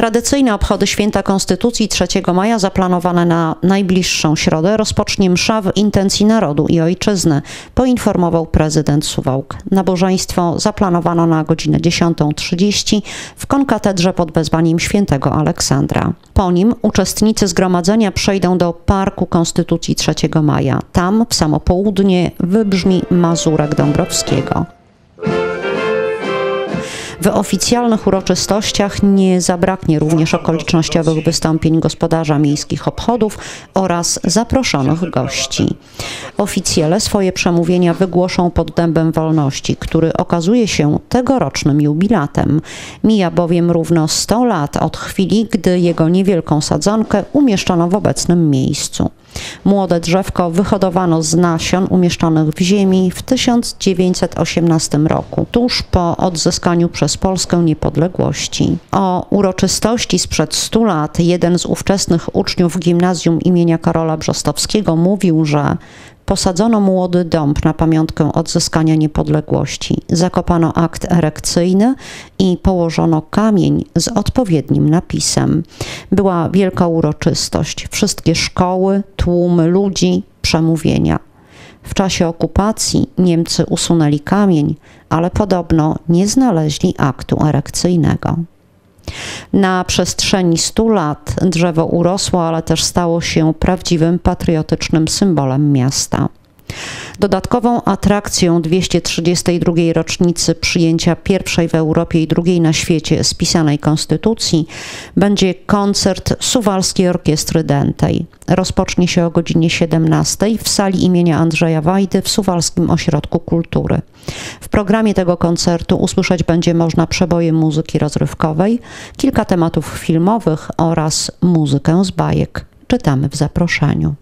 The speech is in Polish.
Tradycyjne obchody Święta Konstytucji 3 maja zaplanowane na najbliższą środę rozpocznie msza w intencji narodu i ojczyzny, poinformował prezydent Suwałk. Nabożeństwo zaplanowano na godzinę 10.30 w konkatedrze pod wezwaniem świętego Aleksandra. Po nim uczestnicy zgromadzenia przejdą do Parku Konstytucji 3 maja. Tam w samo południe wybrzmi Mazurek Dąbrowskiego. W oficjalnych uroczystościach nie zabraknie również okolicznościowych wystąpień gospodarza miejskich obchodów oraz zaproszonych gości. Oficjele swoje przemówienia wygłoszą pod dębem wolności, który okazuje się tegorocznym jubilatem. Mija bowiem równo 100 lat od chwili, gdy jego niewielką sadzonkę umieszczono w obecnym miejscu. Młode drzewko wyhodowano z nasion umieszczonych w ziemi w 1918 roku, tuż po odzyskaniu przez Polskę niepodległości. O uroczystości sprzed 100 lat jeden z ówczesnych uczniów gimnazjum imienia Karola Brzostowskiego mówił, że Posadzono młody dąb na pamiątkę odzyskania niepodległości. Zakopano akt erekcyjny i położono kamień z odpowiednim napisem. Była wielka uroczystość. Wszystkie szkoły, tłumy ludzi, przemówienia. W czasie okupacji Niemcy usunęli kamień, ale podobno nie znaleźli aktu erekcyjnego. Na przestrzeni stu lat drzewo urosło, ale też stało się prawdziwym patriotycznym symbolem miasta. Dodatkową atrakcją 232. rocznicy przyjęcia pierwszej w Europie i drugiej na świecie spisanej konstytucji będzie koncert Suwalskiej Orkiestry Dętej. Rozpocznie się o godzinie 17 w sali imienia Andrzeja Wajdy w Suwalskim Ośrodku Kultury. W programie tego koncertu usłyszeć będzie można przeboje muzyki rozrywkowej, kilka tematów filmowych oraz muzykę z bajek. Czytamy w zaproszeniu.